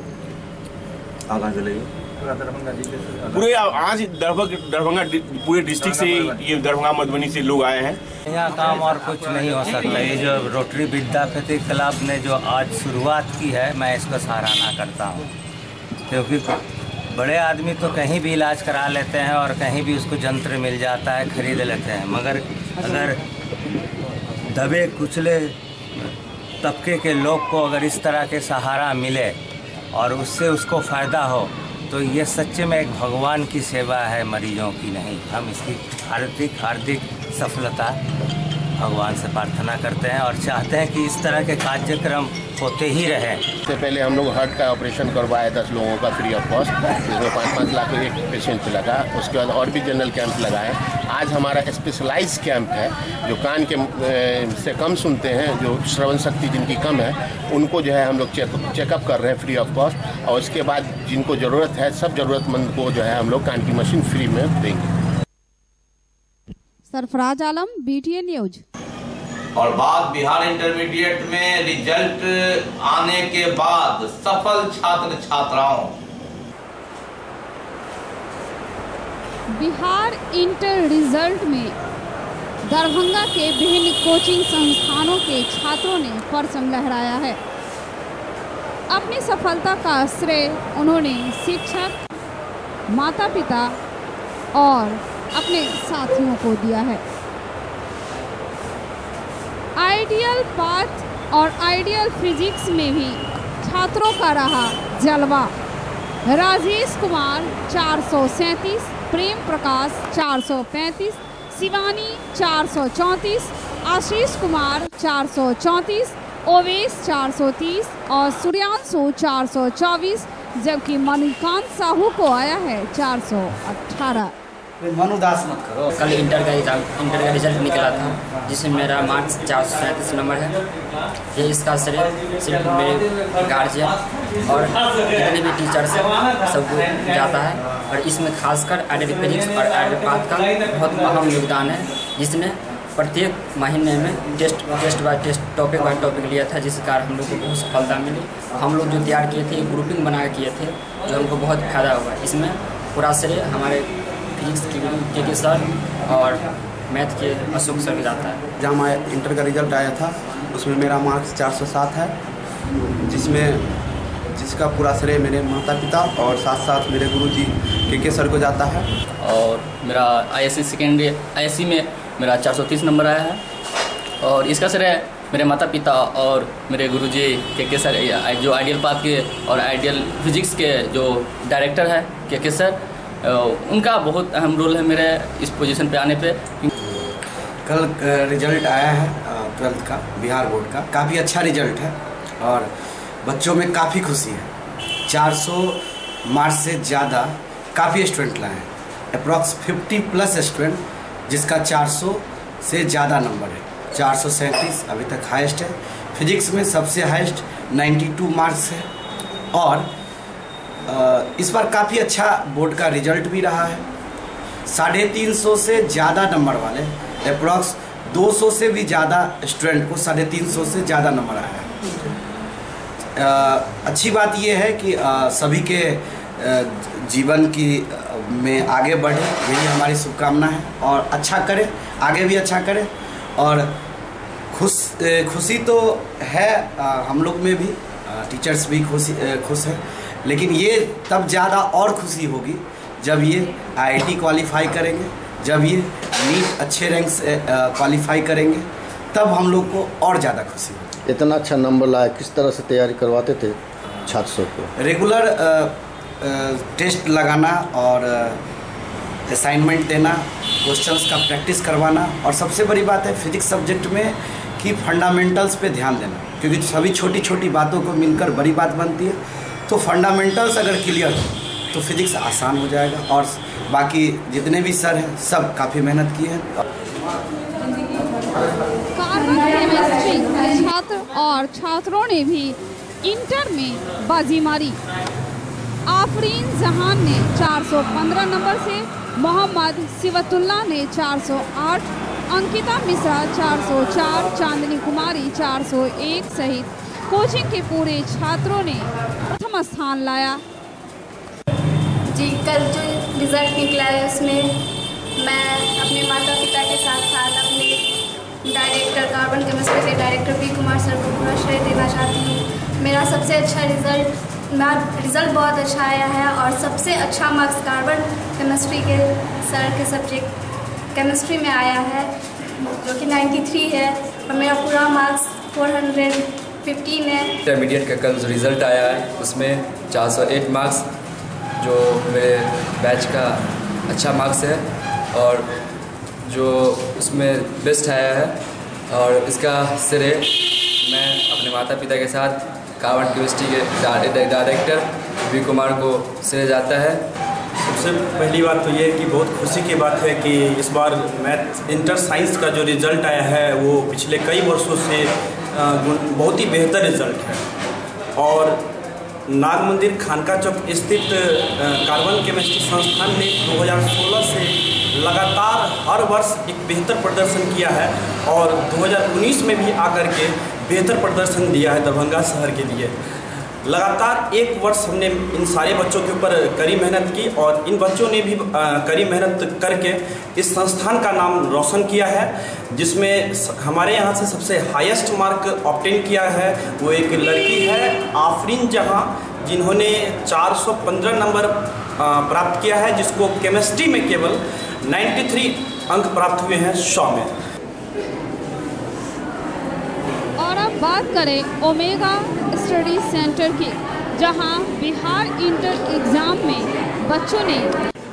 पूरे आज दरभंगा पूरे डिस्ट्रिक्ट से ये दरभंगा मधुबनी से लोग आए हैं यहाँ काम और कुछ नहीं हो सकता ये जो रोटरी विद्यापति क्लब ने जो आज शुरुआत की है मैं इसका सराहना करता हूँ क्योंकि बड़े आदमी तो कहीं भी इलाज करा लेते हैं और कहीं भी उसको जंत्र मिल जाता है खरीद लेते हैं मगर अगर दबे कुचले तबके के लोग को अगर इस तरह के सहारा मिले और उससे उसको फ़ायदा हो तो ये सच्चे में एक भगवान की सेवा है मरीजों की नहीं हम इसकी हार्दिक हार्दिक सफलता भगवान से प्रार्थना करते हैं और चाहते हैं कि इस तरह के कार्यक्रम होते ही रहे इससे पहले हम लोग हार्ट का ऑपरेशन करवाया दस लोगों का फ्री ऑफ कॉस्ट जिसमें पाँच पाँच लाख एक पेशेंट पे लगा उसके बाद और भी जनरल कैंप लगाए आज हमारा स्पेशलाइज कैंप है जो कान के से कम सुनते हैं जो श्रवण शक्ति जिनकी कम है उनको जो है हम लोग चेकअप चेकअप कर रहे हैं फ्री ऑफ कॉस्ट और उसके बाद जिनको ज़रूरत है सब ज़रूरतमंद को जो है हम लोग कान की मशीन फ्री में देंगे सरफराज आलम बीटीए न्यूज और बाद बिहार इंटरमीडिएट में रिजल्ट आने के बाद सफल छात्र छात्राओं बिहार इंटर रिजल्ट में दरभंगा के विभिन्न कोचिंग संस्थानों के छात्रों ने परसम लहराया है अपनी सफलता का श्रेय उन्होंने शिक्षक माता पिता और अपने साथियों को दिया है आइडियल पाथ और आइडियल फिजिक्स में भी छात्रों का रहा जलवा राजेश कुमार चार प्रेम प्रकाश 435, शिवानी 434, आशीष कुमार 434, ओवेश 430 और सूर्यांशु 424, जबकि मणिकांत साहू को आया है 418। मनुदास मत करो कल इंटर का इंटर का रिजल्ट निकला था जिसमें मेरा मार्क्स चार सौ सैंतीस नंबर है ये इसका श्रेय सिर्फ मेरे गार्जियन और जितने भी टीचर्स हैं सबको जाता है और इसमें खासकर एडविपेरिक्स और पाथ का बहुत अहम योगदान है जिसने प्रत्येक महीने में test test by test topic by topic लिया था जिस कारण हम लोग को बहुत सफलता मिली हम लोग जो तैयार किए थे ग्रुपिंग बना किए थे जो हमको बहुत फायदा हुआ इसमें पूरा श्रेय हमारे फिजिक्स के के सर और मैथ के अशोक सर जाता है जहाँ मैं इंटर का रिजल्ट आया था उसमें मेरा मार्क्स सात है जिसमें जिसका पूरा श्रेय मेरे माता पिता और साथ साथ मेरे गुरु जी के के सर को जाता है और मेरा आई एस सेकेंडरी आई में मेरा 430 नंबर आया है और इसका श्रेय मेरे माता पिता और मेरे गुरु जी के के सर जो आइडियल पाथ के और आइडियल फिजिक्स के जो डायरेक्टर है के के सर उनका बहुत अहम रोल है मेरे इस पोजीशन पे आने पे कल रिजल्ट आया है ट्वेल्थ का बिहार बोर्ड का काफ़ी अच्छा रिजल्ट है और बच्चों में काफ़ी खुशी है 400 मार्च से ज़्यादा काफ़ी स्टूडेंट लाए हैं अप्रॉक्स 50 प्लस स्टूडेंट जिसका 400 से ज़्यादा नंबर है चार सौ सैंतीस अभी तक हाइस्ट है फिजिक्स में सबसे हाइस्ट नाइन्टी मार्क्स है और इस बार काफ़ी अच्छा बोर्ड का रिजल्ट भी रहा है साढ़े तीन सौ से ज़्यादा नंबर वाले अप्रॉक्स दो सौ से भी ज़्यादा स्टूडेंट को साढ़े तीन सौ से ज़्यादा नंबर आया है अच्छी बात यह है कि सभी के जीवन की में आगे बढ़े यही हमारी शुभकामना है और अच्छा करें आगे भी अच्छा करें और खुश खुशी तो है हम लोग में भी टीचर्स भी खुशी खुश हैं लेकिन ये तब ज़्यादा और खुशी होगी जब ये आईआईटी क्वालिफाई करेंगे जब ये नीट अच्छे रैंक से क्वालिफाई करेंगे तब हम लोग को और ज़्यादा खुशी होगी इतना अच्छा नंबर लाया किस तरह से तैयारी करवाते थे छात्रों को रेगुलर टेस्ट लगाना और असाइनमेंट देना क्वेश्चंस का प्रैक्टिस करवाना और सबसे बड़ी बात है फिजिक्स सब्जेक्ट में कि फंडामेंटल्स पे ध्यान देना क्योंकि सभी छोटी छोटी बातों को मिलकर बड़ी बात बनती है तो फंडामेंटल्स अगर क्लियर हो तो फिजिक्स आसान हो जाएगा और बाकी जितने भी सर हैं सब काफ़ी मेहनत किए हैं छात्र और छात्रों ने भी इंटर में बाजी मारी आफरीन जहान ने 415 नंबर से मोहम्मद सिवतुल्ला ने 408 अंकिता मिश्रा 404 चांदनी कुमारी 401 सहित कोचिंग के पूरे छात्रों ने स्थान लाया जी कल जो रिज़ल्ट निकला है उसमें मैं अपने माता पिता के साथ साथ अपने डायरेक्टर कार्बन केमिस्ट्री के डायरेक्टर पी कुमार सर को पूरा श्रेय देना चाहती हूँ मेरा सबसे अच्छा रिज़ल्ट मैं रिज़ल्ट बहुत अच्छा आया है और सबसे अच्छा मार्क्स कार्बन केमिस्ट्री के सर के सब्जेक्ट केमिस्ट्री में आया है जो कि 93 है और मेरा पूरा मार्क्स 400 फिफ्टीन में इंटरमीडिएट का कल रिज़ल्ट आया है उसमें 408 मार्क्स जो मेरे बैच का अच्छा मार्क्स है और जो उसमें बेस्ट आया है और इसका सिरे मैं अपने माता पिता के साथ कावड़ यूनिवर्सिटी के डायरेक्टर वी कुमार को सिरे जाता है सबसे पहली बात तो ये है कि बहुत खुशी की बात है कि इस बार मैथ इंटर साइंस का जो रिज़ल्ट आया है वो पिछले कई वर्षों से बहुत ही बेहतर रिजल्ट है और नाग मंदिर खानका चौक स्थित कार्बन केमिस्ट्री संस्थान ने 2016 से लगातार हर वर्ष एक बेहतर प्रदर्शन किया है और 2019 में भी आकर के बेहतर प्रदर्शन दिया है दरभंगा शहर के लिए लगातार एक वर्ष हमने इन सारे बच्चों के ऊपर कड़ी मेहनत की और इन बच्चों ने भी कड़ी मेहनत करके इस संस्थान का नाम रोशन किया है जिसमें हमारे यहाँ से सबसे हाईएस्ट मार्क ऑप्टेन किया है वो एक लड़की है आफरीन जहाँ जिन्होंने 415 नंबर प्राप्त किया है जिसको केमिस्ट्री में केवल 93 अंक प्राप्त हुए हैं सौ में और अब बात करें ओमेगा स्टडी सेंटर की जहां बिहार इंटर एग्ज़ाम में बच्चों ने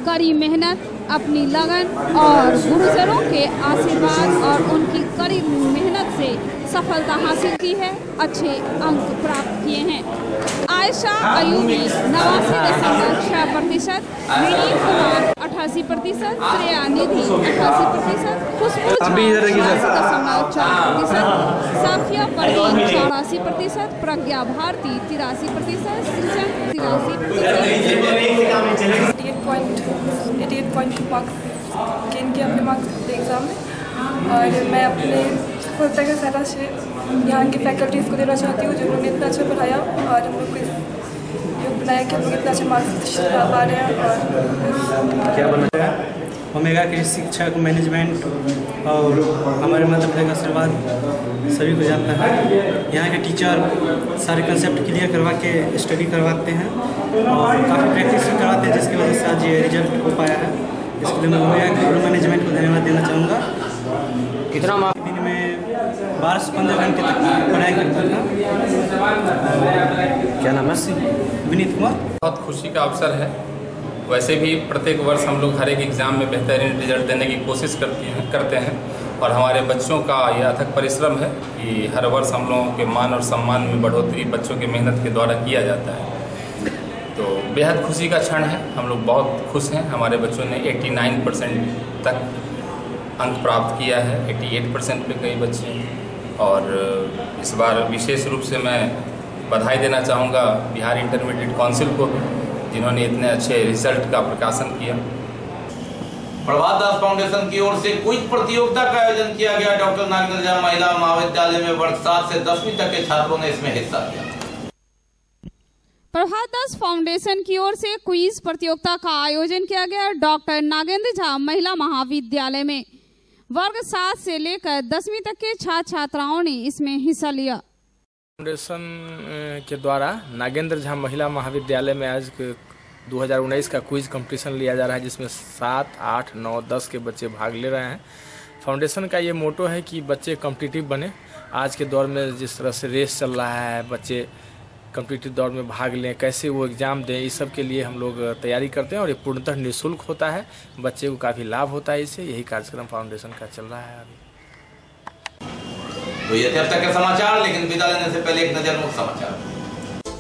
कड़ी मेहनत अपनी लगन और गुरुजनों के आशीर्वाद और उनकी कड़ी मेहनत से सफलता हासिल की है अच्छे अंक प्राप्त किए हैं आयशा अयूबी नवासी दशमलव छः प्रतिशत विनीत कुमार अठासी प्रतिशत श्रेया निधि अठासी प्रतिशत खुशबू दशमलव चार प्रतिशत साफिया परवीन चौरासी प्रतिशत प्रज्ञा भारती तिरासी प्रतिशत सृजन तिरासी प्रतिशत point eighty eight point marks gain किया अपने मार्क्स एग्ज़ाम में और मैं अपने खुलता का सारा श्रेय यहाँ की फैकल्टीज़ को देना चाहती हूँ जिन्होंने इतना अच्छा पढ़ाया और हम लोग को योग बनाया कि हम लोग इतना अच्छा मार्क्स ला पा रहे हैं और क्या बनाया ओमेगा के शिक्षक मैनेजमेंट और हमारे माता पिता का आशीर्वाद सभी को जाता है यहाँ के टीचर सारे कंसेप्ट क्लियर करवा के स्टडी करवाते हैं और काफ़ी प्रैक्टिस भी करवाते हैं जिसकी वजह से आज ये रिजल्ट हो पाया है इसके लिए मैं गोया गुरु मैनेजमेंट को धन्यवाद देना चाहूँगा कितना माफ दिन में बारह से पंद्रह घंटे तक पढ़ाई करता था क्या नाम है विनीत कुमार बहुत खुशी का अवसर है वैसे भी प्रत्येक वर्ष हम लोग हर एक एग्ज़ाम में बेहतरीन रिजल्ट देने की कोशिश करती हैं करते हैं और हमारे बच्चों का यह अथक परिश्रम है कि हर वर्ष हम लोगों के मान और सम्मान में बढ़ोतरी बच्चों की मेहनत के द्वारा किया जाता है तो बेहद खुशी का क्षण है हम लोग बहुत खुश हैं हमारे बच्चों ने 89 परसेंट तक अंक प्राप्त किया है 88 परसेंट पर कई बच्चे और इस बार विशेष रूप से मैं बधाई देना चाहूँगा बिहार इंटरमीडिएट काउंसिल को जिन्होंने इतने अच्छे रिजल्ट का प्रकाशन किया प्रभात दास फाउंडेशन की ओर से क्विज प्रतियोगिता का आयोजन किया गया डॉक्टर नागरजा महिला महाविद्यालय में वर्ग सात से दसवीं तक के छात्रों ने इसमें हिस्सा लिया प्रभात दास फाउंडेशन की ओर से क्विज प्रतियोगिता का आयोजन किया गया डॉक्टर नागेंद्र झा महिला महाविद्यालय में वर्ग सात से लेकर दसवीं तक के छात्र छात्राओं ने इसमें हिस्सा लिया फाउंडेशन के द्वारा नागेंद्र झा महिला महाविद्यालय में आज 2019 का क्विज कंपटीशन लिया जा रहा है जिसमें सात आठ नौ दस के बच्चे भाग ले रहे हैं फाउंडेशन का ये मोटो है कि बच्चे कम्पिटिटिव बने आज के दौर में जिस तरह से रेस चल रहा है बच्चे कम्पिटिटिव दौर में भाग लें कैसे वो एग्ज़ाम दें इस सब के लिए हम लोग तैयारी करते हैं और ये पूर्णतः निःशुल्क होता है बच्चे को काफ़ी लाभ होता है इससे यही कार्यक्रम फाउंडेशन का चल रहा है अभी तो ये थे अब तक के समाचार लेकिन विदा लेने से पहले एक नज़र मुख्य समाचार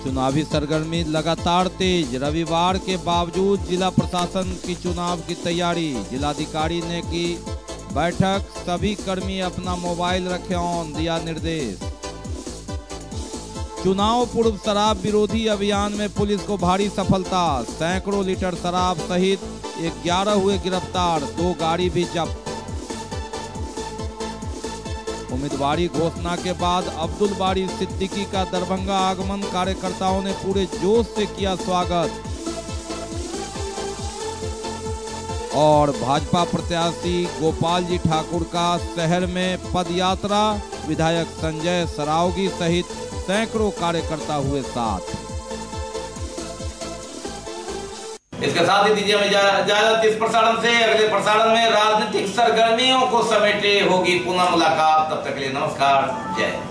चुनावी सरगर्मी लगातार तेज रविवार के बावजूद जिला प्रशासन की चुनाव की तैयारी जिलाधिकारी ने की बैठक सभी कर्मी अपना मोबाइल रखे ऑन दिया निर्देश चुनाव पूर्व शराब विरोधी अभियान में पुलिस को भारी सफलता सैकड़ों लीटर शराब सहित ग्यारह हुए गिरफ्तार दो गाड़ी भी जब्त उम्मीदवारी घोषणा के बाद अब्दुल बारी सिद्दीकी का दरभंगा आगमन कार्यकर्ताओं ने पूरे जोश से किया स्वागत और भाजपा प्रत्याशी गोपाल जी ठाकुर का शहर में पद यात्रा विधायक संजय सरावगी सहित सैकड़ों कार्यकर्ता हुए साथ इसके साथ ही दीजिए हमें इजाजत इस प्रसारण से अगले प्रसारण में राजनीतिक सरगर्मियों को समेटे होगी पुनः मुलाकात तब तक के लिए नमस्कार जय